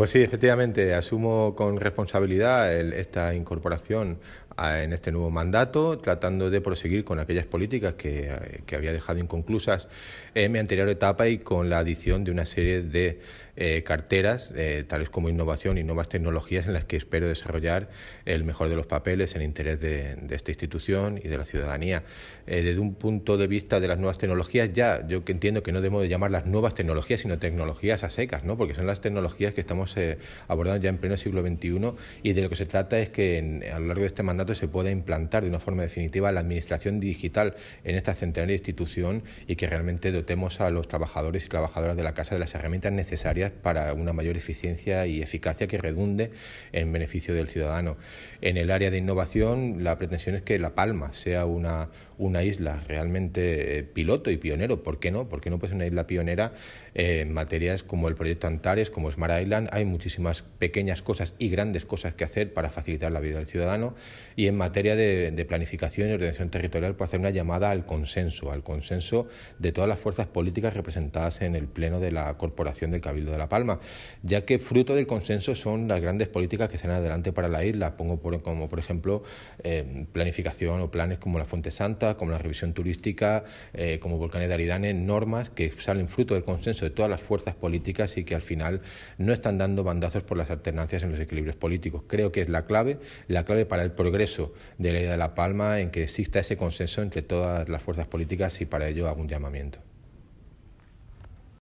Pues sí, efectivamente, asumo con responsabilidad esta incorporación en este nuevo mandato, tratando de proseguir con aquellas políticas que, había dejado inconclusas en mi anterior etapa y con la adición de una serie de eh, carteras, eh, tales como innovación y nuevas tecnologías, en las que espero desarrollar el mejor de los papeles en interés de, esta institución y de la ciudadanía. Eh, desde un punto de vista de las nuevas tecnologías, ya yo que entiendo que no debemos de llamar las nuevas tecnologías, sino tecnologías a secas, ¿no? porque son las tecnologías que estamos abordando ya en pleno siglo XXI y de lo que se trata es que a lo largo de este mandato se pueda implantar de una forma definitiva la administración digital en esta centenaria institución y que realmente dotemos a los trabajadores y trabajadoras de la casa de las herramientas necesarias para una mayor eficiencia y eficacia que redunde en beneficio del ciudadano. En el área de innovación, la pretensión es que La Palma sea una, una isla realmente eh, piloto y pionero. ¿Por qué no? ¿Por qué no puede ser una isla pionera en materias como el proyecto Antares, como Smart Island? Hay muchísimas pequeñas cosas y grandes cosas que hacer para facilitar la vida del ciudadano y en materia de, planificación y ordenación territorial por hacer una llamada al consenso, al consenso de todas las fuerzas políticas representadas en el Pleno de la Corporación del Cabildo de La Palma, ya que fruto del consenso son las grandes políticas que se adelante para la isla. Pongo por, como, por ejemplo, eh, planificación o planes como la Fuente Santa, como la revisión turística, eh, como Volcanes de Aridane, normas que salen fruto del consenso de todas las fuerzas políticas y que al final no están dando bandazos por las alternancias en los equilibrios políticos. Creo que es la clave, la clave para el progreso de la idea de La Palma en que exista ese consenso entre todas las fuerzas políticas y para ello hago un llamamiento.